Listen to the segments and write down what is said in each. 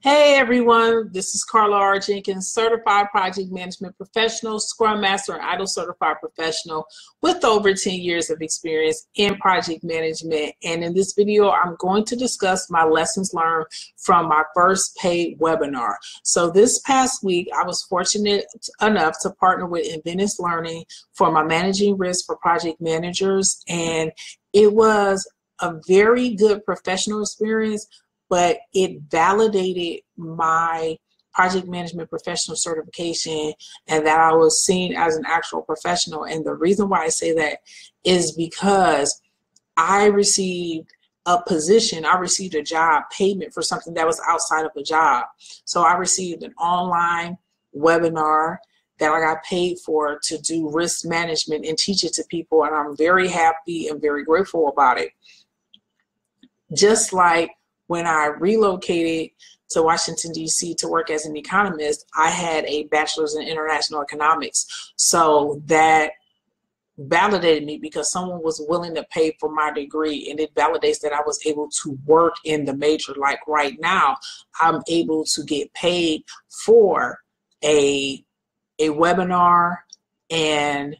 Hey everyone, this is Carla R. Jenkins, certified project management professional, Scrum Master, and ITIL certified professional with over 10 years of experience in project management. And in this video, I'm going to discuss my lessons learned from my first paid webinar. So this past week, I was fortunate enough to partner with Inventus Learning for my managing risk for project managers. And it was a very good professional experience but it validated my project management professional certification and that I was seen as an actual professional. And the reason why I say that is because I received a position, I received a job payment for something that was outside of a job. So I received an online webinar that I got paid for to do risk management and teach it to people. And I'm very happy and very grateful about it. Just like when I relocated to Washington, D.C. to work as an economist, I had a bachelor's in international economics. So that validated me because someone was willing to pay for my degree and it validates that I was able to work in the major. Like right now, I'm able to get paid for a a webinar and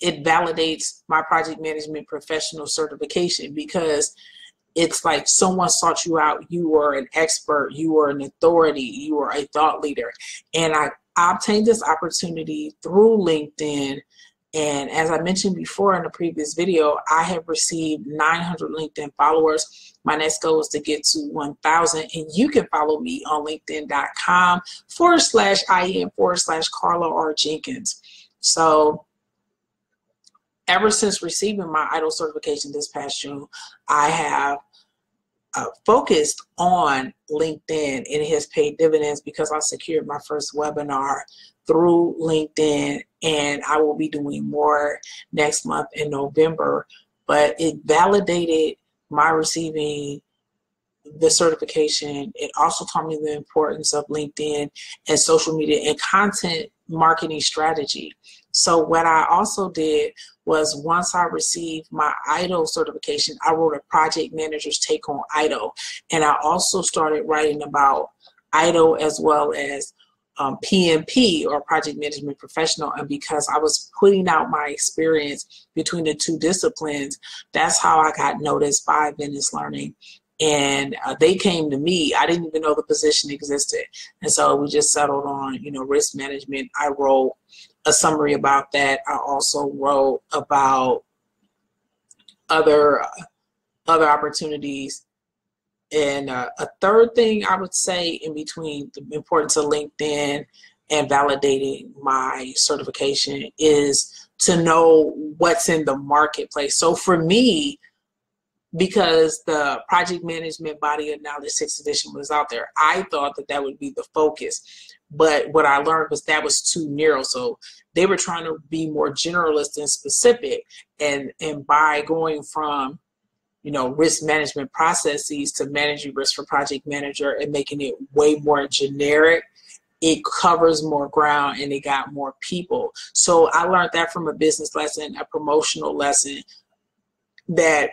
it validates my project management professional certification because it's like someone sought you out. You were an expert, you were an authority, you were a thought leader. And I, obtained this opportunity through LinkedIn. And as I mentioned before in the previous video, I have received 900 LinkedIn followers. My next goal is to get to 1,000. And you can follow me on linkedin.com forward slash IN forward slash Carla R. Jenkins. So ever since receiving my ITIL certification this past June, I have uh, focused on LinkedIn and it has paid dividends because I secured my first webinar through LinkedIn and I will be doing more next month in November. But it validated my receiving the certification. It also taught me the importance of LinkedIn and social media and content marketing strategy. So what I also did was once I received my ITIL certification, I wrote a project manager's take on ITIL. And I also started writing about ITIL as well as um, PMP or project management professional. And because I was putting out my experience between the two disciplines, that's how I got noticed by Inventus Learning and uh, they came to me. I didn't even know the position existed, and so we just settled on you know risk management. I wrote a summary about that. I also wrote about other uh, other opportunities. And uh, a third thing I would say in between the importance of LinkedIn and validating my certification is to know what's in the marketplace. So for me, because the project management body of knowledge sixth edition was out there. I thought that that would be the focus but what i learned was that was too narrow. So they were trying to be more generalist and specific and and by going from you know risk management processes to managing risk for project manager and making it way more generic it covers more ground and it got more people. So i learned that from a business lesson a promotional lesson that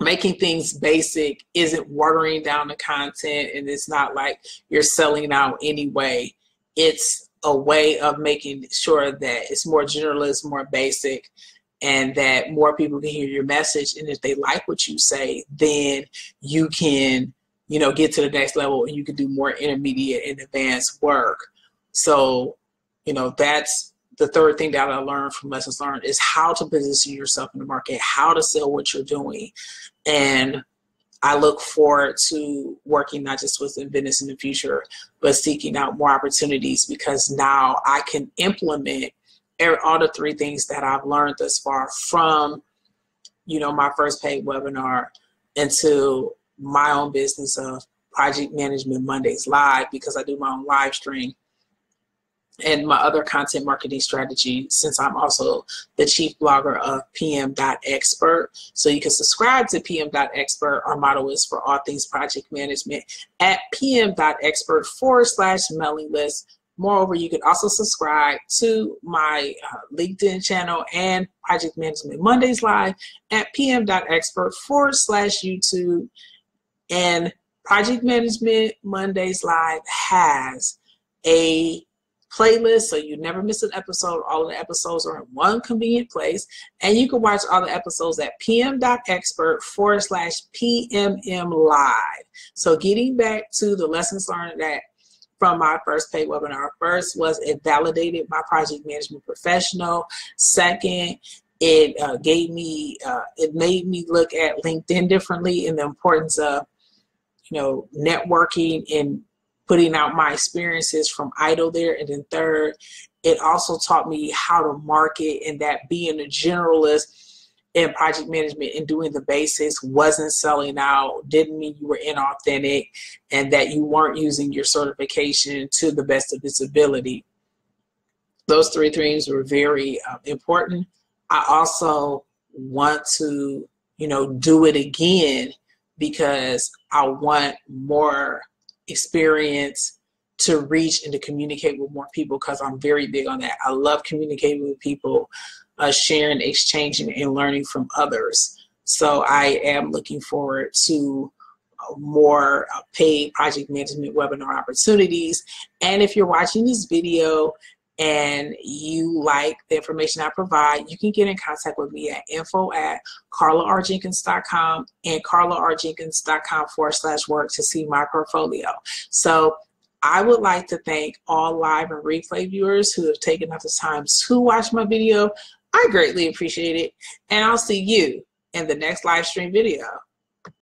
making things basic isn't watering down the content and it's not like you're selling out anyway. It's a way of making sure that it's more generalist, more basic, and that more people can hear your message. And if they like what you say, then you can, you know, get to the next level and you can do more intermediate and advanced work. So, you know, that's the third thing that I learned from lessons learned is how to position yourself in the market, how to sell what you're doing. And I look forward to working not just with Inventus in the future, but seeking out more opportunities because now I can implement er, all the three things that I've learned thus far from, you know, my first paid webinar into my own business of Project Management Mondays Live because I do my own live stream and my other content marketing strategy since I'm also the chief blogger of PM.expert. So you can subscribe to PM.expert. Our motto is for all things project management at PM.expert forward slash mailing list. Moreover, you can also subscribe to my uh, LinkedIn channel and Project Management Mondays Live at PM.expert forward slash YouTube and Project Management Mondays Live has a playlist so you never miss an episode. All of the episodes are in one convenient place. And you can watch all the episodes at pm.expert forward slash PMM live. So getting back to the lessons learned that from my first paid webinar. First was it validated my project management professional. Second, it uh, gave me, uh, it made me look at LinkedIn differently and the importance of, you know, networking and putting out my experiences from ITIL there. And then third it also taught me how to market and that being a generalist in project management and doing the basics wasn't selling out didn't mean you were inauthentic and that you weren't using your certification to the best of its ability those three things were very uh, important. I also want to you know do it again because i want more experience to reach and to communicate with more people because I'm very big on that. I love communicating with people, uh, sharing, exchanging, and learning from others. So I am looking forward to uh, more uh, paid project management webinar opportunities. And if you're watching this video and you like the information I provide, you can get in contact with me at info at carlarjenkins.com and carlarjenkins.com forward slash work to see my portfolio. So I would like to thank all live and replay viewers who have taken up the time to watch my video. I greatly appreciate it. And I'll see you in the next live stream video.